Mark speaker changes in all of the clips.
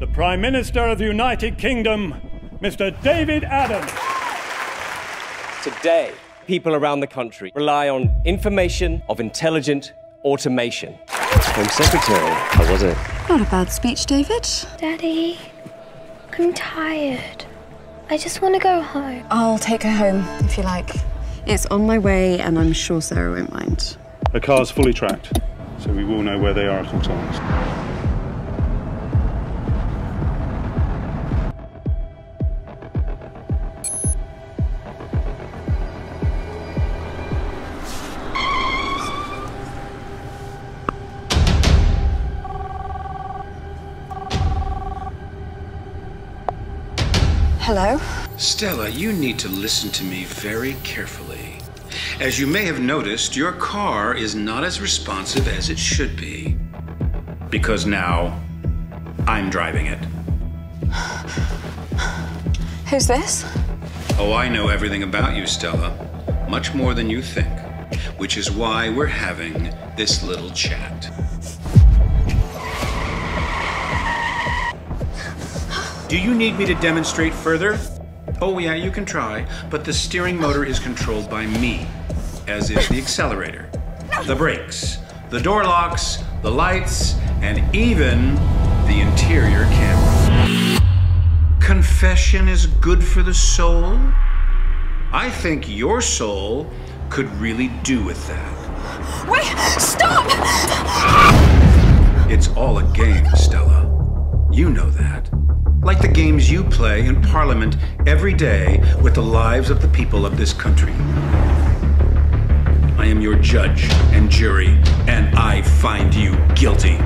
Speaker 1: the Prime Minister of the United Kingdom, Mr. David Adams.
Speaker 2: Today, people around the country rely on information of intelligent automation. Home Secretary, how was it?
Speaker 3: Not a bad speech, David.
Speaker 4: Daddy, I'm tired. I just want to go home.
Speaker 3: I'll take her home if you like. It's on my way, and I'm sure Sarah won't mind.
Speaker 5: The car's fully tracked, so we will know where they are at all times.
Speaker 3: Hello?
Speaker 6: Stella, you need to listen to me very carefully. As you may have noticed, your car is not as responsive as it should be. Because now, I'm driving it.
Speaker 3: Who's this?
Speaker 6: Oh, I know everything about you, Stella. Much more than you think. Which is why we're having this little chat. Do you need me to demonstrate further? Oh, yeah, you can try, but the steering motor is controlled by me, as is the accelerator, the brakes, the door locks, the lights, and even the interior camera. Confession is good for the soul? I think your soul could really do with that.
Speaker 3: Wait, stop!
Speaker 6: It's all a game, Stella. You know that like the games you play in Parliament every day with the lives of the people of this country. I am your judge and jury, and I find you guilty.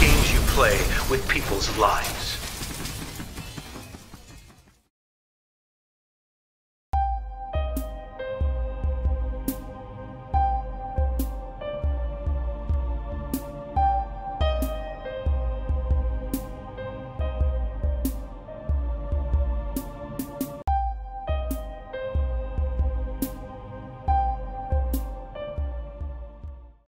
Speaker 6: Games you play with people's lives.